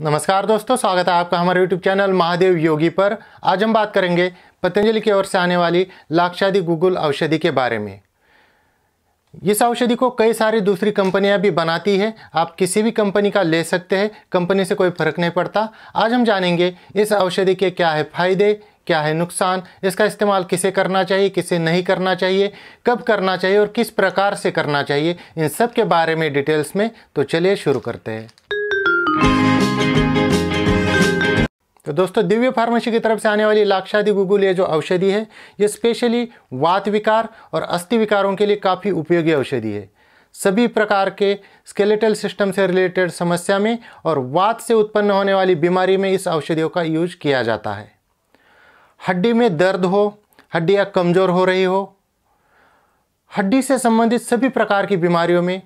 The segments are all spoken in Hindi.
नमस्कार दोस्तों, स्वागत है आपका हमारे YouTube चैनल महादेव योगी पर। आज हम बात करेंगे पतंजलि की ओर से आने वाली लाक्षादी गुगुल औषधि के बारे में। इस औषधि को कई सारी दूसरी कंपनियाँ भी बनाती है। आप किसी भी कंपनी का ले सकते हैं, कंपनी से कोई फ़र्क नहीं पड़ता। आज हम जानेंगे इस औषधि के क्या है फ़ायदे, क्या है नुकसान, इसका इस्तेमाल किसे करना चाहिए, किसे नहीं करना चाहिए, कब करना चाहिए और किस प्रकार से करना चाहिए, इन सब के बारे में डिटेल्स में। तो चलिए शुरू करते हैं। तो दोस्तों, दिव्य फार्मेसी की तरफ़ से आने वाली लाक्षादी गुगुल ये जो औषधि है, ये स्पेशली वात विकार और अस्थि विकारों के लिए काफ़ी उपयोगी औषधि है। सभी प्रकार के स्केलेटल सिस्टम से रिलेटेड समस्या में और वात से उत्पन्न होने वाली बीमारी में इस औषधियों का यूज़ किया जाता है। हड्डी में दर्द हो, हड्डियाँ कमज़ोर हो रही हो, हड्डी से संबंधित सभी प्रकार की बीमारियों में,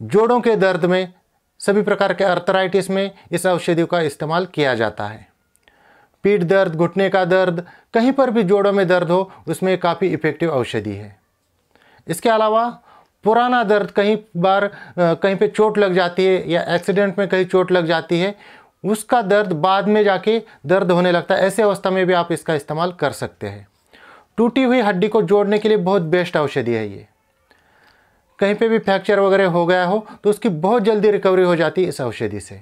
जोड़ों के दर्द में, सभी प्रकार के अर्थराइटिस में इस औषधियों का इस्तेमाल किया जाता है। पीठ दर्द, घुटने का दर्द, कहीं पर भी जोड़ों में दर्द हो, उसमें काफ़ी इफ़ेक्टिव औषधि है। इसके अलावा पुराना दर्द कहीं बार कहीं पे चोट लग जाती है या एक्सीडेंट में कहीं चोट लग जाती है, उसका दर्द बाद में जाके दर्द होने लगता है। ऐसे अवस्था में भी आप इसका इस्तेमाल कर सकते हैं। टूटी हुई हड्डी को जोड़ने के लिए बहुत बेस्ट औषधि है ये। कहीं पे भी फ्रैक्चर वगैरह हो गया हो तो उसकी बहुत जल्दी रिकवरी हो जाती है इस औषधि से।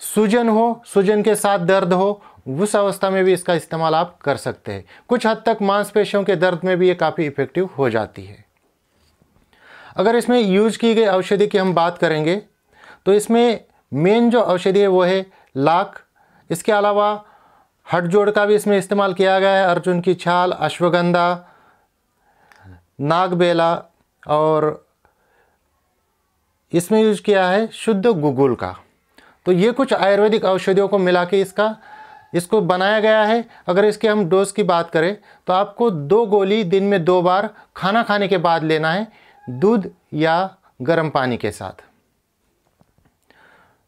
सूजन हो, सूजन के साथ दर्द हो उस अवस्था में भी इसका इस्तेमाल आप कर सकते हैं। कुछ हद तक मांसपेशियों के दर्द में भी ये काफ़ी इफ़ेक्टिव हो जाती है। अगर इसमें यूज़ की गई औषधि की हम बात करेंगे तो इसमें मेन जो औषधि है वो है लाख। इसके अलावा हट जोड़ का भी इसमें इस्तेमाल किया गया है, अर्जुन की छाल, अश्वगंधा, नागबेला और इसमें यूज़ किया है शुद्ध गुगुल का। तो ये कुछ आयुर्वेदिक औषधियों को मिला के इसका इसको बनाया गया है। अगर इसके हम डोज की बात करें तो आपको दो गोली दिन में दो बार खाना खाने के बाद लेना है, दूध या गर्म पानी के साथ।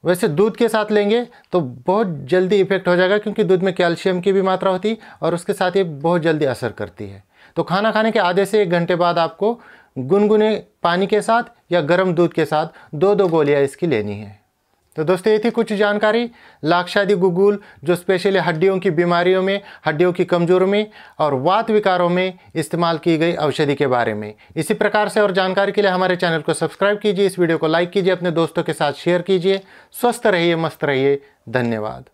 वैसे दूध के साथ लेंगे तो बहुत जल्दी इफ़ेक्ट हो जाएगा, क्योंकि दूध में कैल्शियम की भी मात्रा होती है और उसके साथ ये बहुत जल्दी असर करती है। तो खाना खाने के आधे से एक घंटे बाद आपको गुनगुने पानी के साथ या गर्म दूध के साथ दो दो गोलियाँ इसकी लेनी है। तो दोस्तों, ये थी कुछ जानकारी। लाक्षादी गुगुल, जो स्पेशली हड्डियों की बीमारियों में, हड्डियों की कमजोरों में और वात विकारों में इस्तेमाल की गई औषधि के बारे में। इसी प्रकार से और जानकारी के लिए हमारे चैनल को सब्सक्राइब कीजिए, इस वीडियो को लाइक कीजिए, अपने दोस्तों के साथ शेयर कीजिए। स्वस्थ रहिए, मस्त रहिए। धन्यवाद।